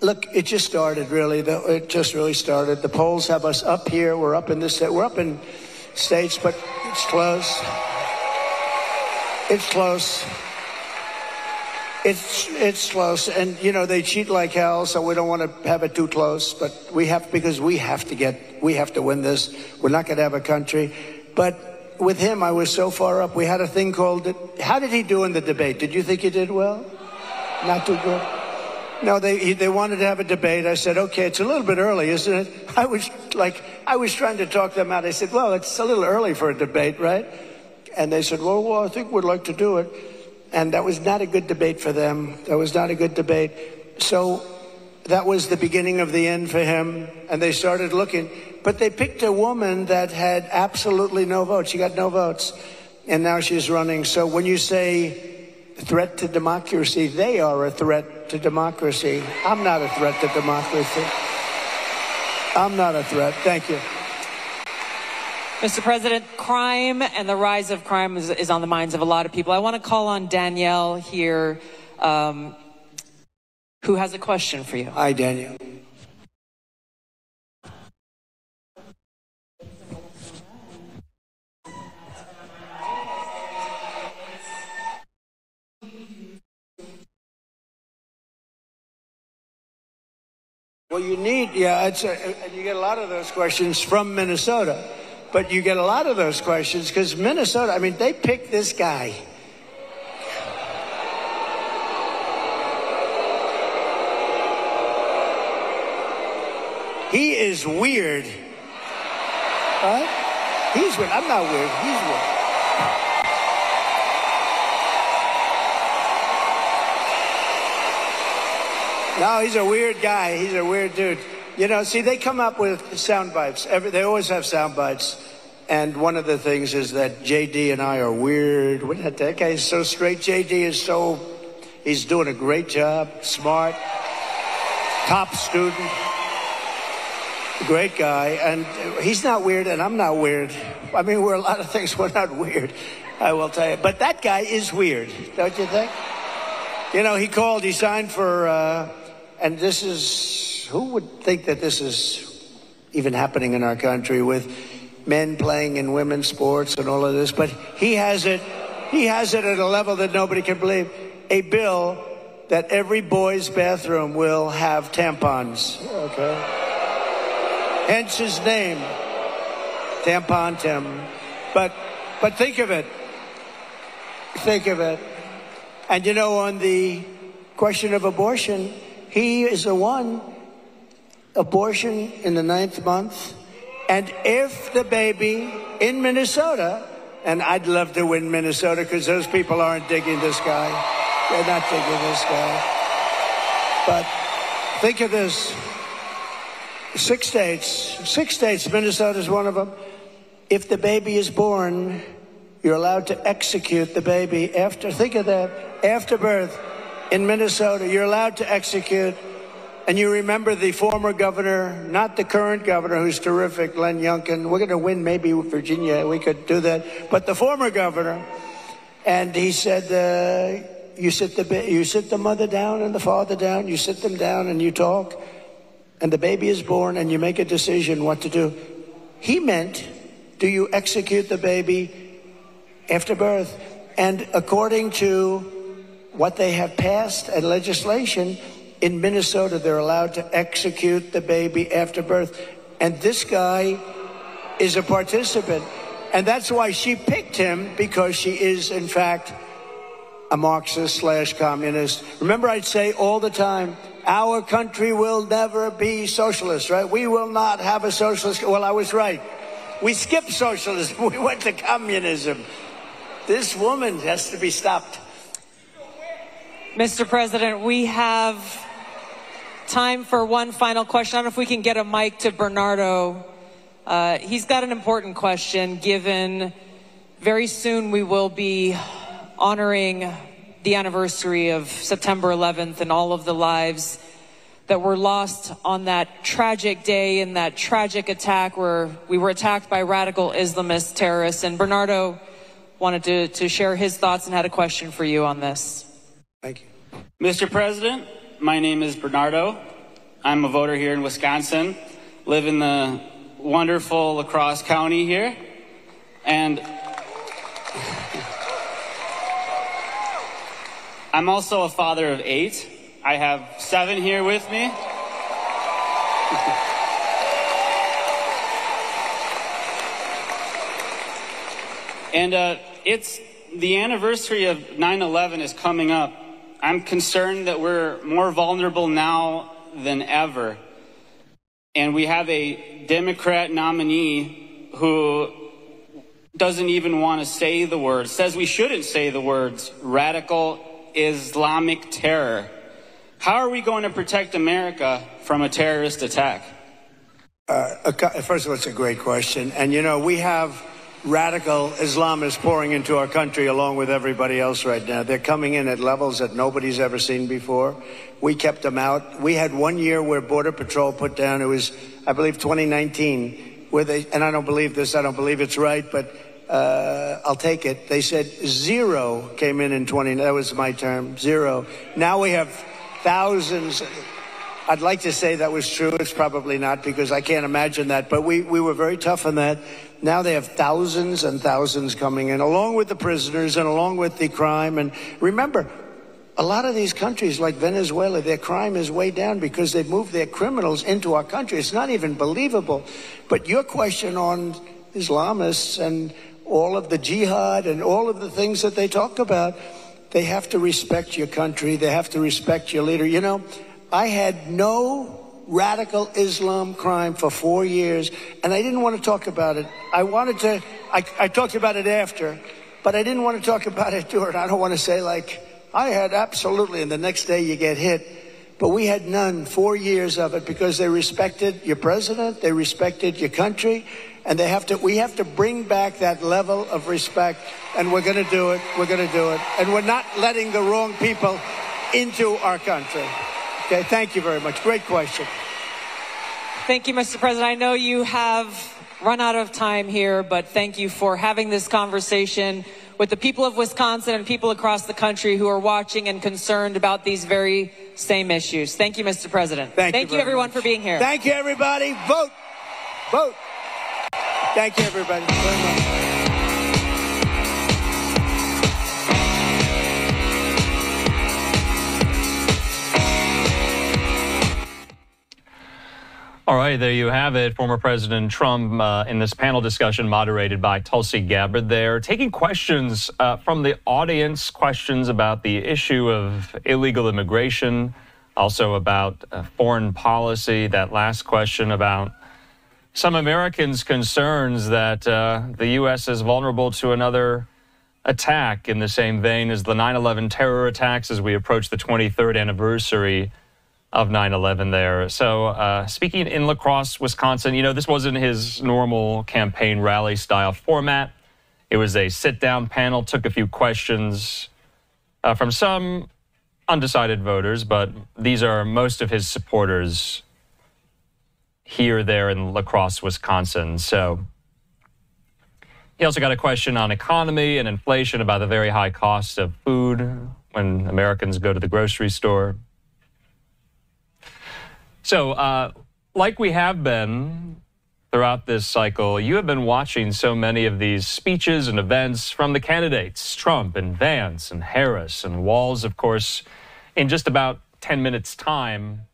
look, it just started, really. It just really started. The polls have us up here. We're up in this. We're up in states, but it's close. It's close. It's it's close, and you know they cheat like hell, so we don't want to have it too close. But we have because we have to get we have to win this. We're not going to have a country. But with him, I was so far up. We had a thing called. How did he do in the debate? Did you think he did well? Not too good. No, they he, they wanted to have a debate. I said, okay, it's a little bit early, isn't it? I was like, I was trying to talk them out. I said, well, it's a little early for a debate, right? And they said, well, well, I think we'd like to do it. And that was not a good debate for them. That was not a good debate. So that was the beginning of the end for him. And they started looking. But they picked a woman that had absolutely no votes. She got no votes. And now she's running. So when you say threat to democracy, they are a threat to democracy. I'm not a threat to democracy. I'm not a threat. Thank you. Mr. President, crime and the rise of crime is, is on the minds of a lot of people. I want to call on Danielle here, um, who has a question for you. Hi, Daniel. Well, you need, yeah, it's a, and you get a lot of those questions from Minnesota. But you get a lot of those questions because Minnesota, I mean, they picked this guy. He is weird. Right? He's weird. I'm not weird. He's weird. No, he's a weird guy. He's a weird dude. You know, see, they come up with sound bites. Every, they always have sound bites. And one of the things is that JD and I are weird. What- That, that guy is so straight. JD is so, he's doing a great job, smart, top student, great guy. And he's not weird, and I'm not weird. I mean, we're a lot of things, we're not weird, I will tell you. But that guy is weird, don't you think? You know, he called, he signed for, uh, and this is, who would think that this is even happening in our country with men playing in women's sports and all of this? But he has it, he has it at a level that nobody can believe. A bill that every boy's bathroom will have tampons. Okay. Hence his name, Tampon Tim. But, but think of it. Think of it. And you know, on the question of abortion, he is the one, abortion in the ninth month. And if the baby in Minnesota, and I'd love to win Minnesota because those people aren't digging this guy. They're not digging this guy. But think of this six states, six states, Minnesota is one of them. If the baby is born, you're allowed to execute the baby after, think of that, after birth in Minnesota. You're allowed to execute. And you remember the former governor, not the current governor, who's terrific, Glenn Youngkin. We're going to win maybe Virginia. We could do that. But the former governor, and he said, uh, you sit the you sit the mother down and the father down. You sit them down and you talk, and the baby is born, and you make a decision what to do. He meant, do you execute the baby after birth? And according to what they have passed and legislation in Minnesota, they're allowed to execute the baby after birth. And this guy is a participant. And that's why she picked him because she is, in fact, a Marxist slash communist. Remember, I'd say all the time, our country will never be socialist, right? We will not have a socialist. Well, I was right. We skipped socialism. We went to communism. This woman has to be stopped. Mr. President, we have time for one final question. I don't know if we can get a mic to Bernardo. Uh, he's got an important question given very soon we will be honoring the anniversary of September 11th and all of the lives that were lost on that tragic day and that tragic attack where we were attacked by radical Islamist terrorists. And Bernardo wanted to, to share his thoughts and had a question for you on this. Thank you. Mr. President, my name is Bernardo. I'm a voter here in Wisconsin, live in the wonderful La Crosse County here. And I'm also a father of eight. I have seven here with me. and uh, it's the anniversary of 9 11 is coming up. I'm concerned that we're more vulnerable now than ever. And we have a Democrat nominee who doesn't even want to say the words, says we shouldn't say the words radical Islamic terror. How are we going to protect America from a terrorist attack? Uh, first of all, it's a great question. And you know, we have radical Islamists pouring into our country along with everybody else right now. They're coming in at levels that nobody's ever seen before. We kept them out. We had one year where Border Patrol put down, it was, I believe, 2019, where they, and I don't believe this, I don't believe it's right, but uh, I'll take it. They said zero came in in 20, that was my term, zero. Now we have thousands. I'd like to say that was true. It's probably not because I can't imagine that. But we, we were very tough on that. Now they have thousands and thousands coming in, along with the prisoners and along with the crime. And remember, a lot of these countries like Venezuela, their crime is way down because they've moved their criminals into our country. It's not even believable. But your question on Islamists and all of the jihad and all of the things that they talk about, they have to respect your country. They have to respect your leader. You know, I had no radical Islam crime for four years, and I didn't want to talk about it. I wanted to, I, I talked about it after, but I didn't want to talk about it during. I don't want to say, like, I had absolutely, and the next day you get hit. But we had none, four years of it, because they respected your president, they respected your country, and they have to, we have to bring back that level of respect, and we're going to do it. We're going to do it. And we're not letting the wrong people into our country. Okay, thank you very much. Great question. Thank you, Mr. President. I know you have run out of time here, but thank you for having this conversation with the people of Wisconsin and people across the country who are watching and concerned about these very same issues. Thank you, Mr. President. Thank, thank you, you everyone, much. for being here. Thank you, everybody. Vote. Vote. Thank you, everybody, All right, there you have it. Former President Trump uh, in this panel discussion moderated by Tulsi Gabbard there, taking questions uh, from the audience, questions about the issue of illegal immigration, also about uh, foreign policy. That last question about some Americans' concerns that uh, the U.S. is vulnerable to another attack in the same vein as the 9 11 terror attacks as we approach the 23rd anniversary of 9 11 there. So, uh, speaking in La Crosse, Wisconsin, you know, this wasn't his normal campaign rally style format. It was a sit down panel, took a few questions uh, from some undecided voters, but these are most of his supporters here, there in La Crosse, Wisconsin. So, he also got a question on economy and inflation about the very high cost of food when Americans go to the grocery store. So, uh, like we have been throughout this cycle, you have been watching so many of these speeches and events from the candidates Trump and Vance and Harris and Walz, of course, in just about 10 minutes' time.